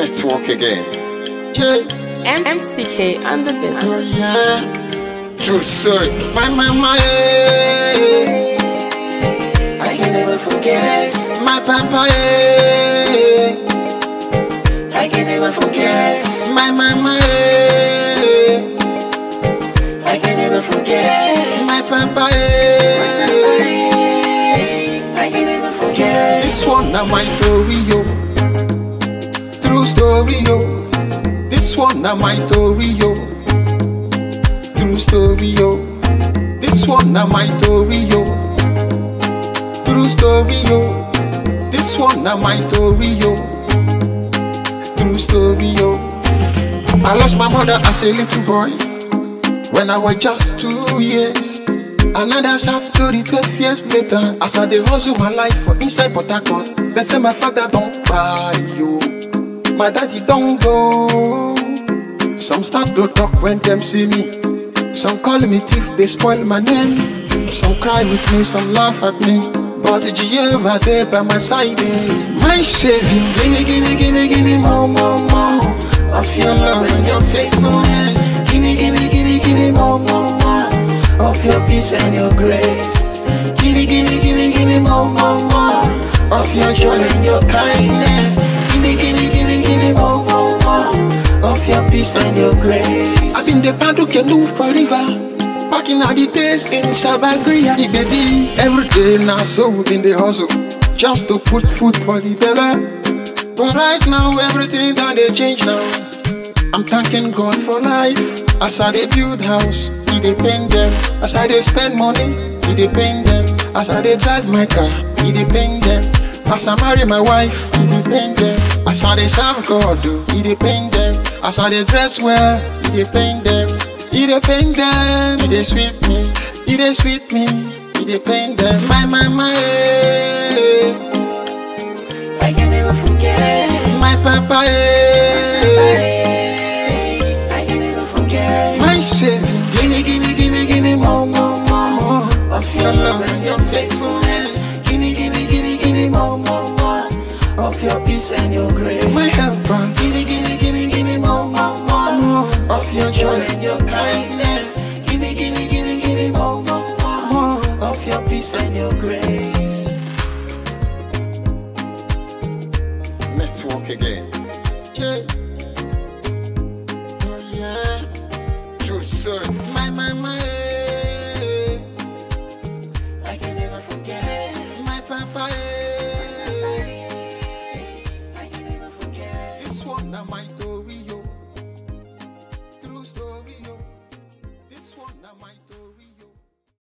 Network again. Yeah, MCK on the beat. oh yeah. True story. My mama, eh. I can never forget. My papa, eh. I can never forget. My mama, eh. I can never forget. My papa, eh. I can never forget. This one na my story, yo. Story, yo. This one na my story, yo. True story, yo. This one na my story, yo. True story, yo. This one na my story, yo. True story, yo. I lost my mother as a little boy when I was just two years. Another sad story 12 years later As I dey hustle my life for inside Port Harcourt They say my father don't buy you My daddy don't go. Some start to talk when them see me. Some call me thief, they spoil my name. Some cry with me, some laugh at me. But Jehovah there by my side eh. My saving, gimme, gimme, gimme, gimme more, more, more. Of your love and your faithfulness. Gimme, gimme, gimme, gimme more, more, more. Of your peace and your grace. Gimme, gimme, gimme, gimme more, more, more. Of your joy and your kindness. Your peace and your grace. I've been the paddle canoe for river. Back in the days in Sabagreia, Ibedi. Every day now, so been the hustle just to put food for the belly. But right now, everything done they change now. I'm thanking God for life. As I dey build house, He dey paint them. As I dey spend money, He dey paint them. As I dey drive my car, He dey paint them. As I marry my wife, He dey paint them. As I dey serve God, He dey paint them. As I dey dress well, He dey paint them. He dey paint them. He dey sweet me. He dey sweet me. He dey paint them. My mama, eh. I can never forget. My papa, eh. I can never forget. My Savior, gimme, gimme, gimme, gimme more, more, more, more of your love and your faithfulness. Gimme, gimme, gimme, gimme more, more, more of your peace and your grace. My helper, more your kindness. Give me, give me, give me, give me more, more, more, more of your peace and your grace. Network again. Yeah. Oh, yeah. True story. My, my, my. I can never forget my papa.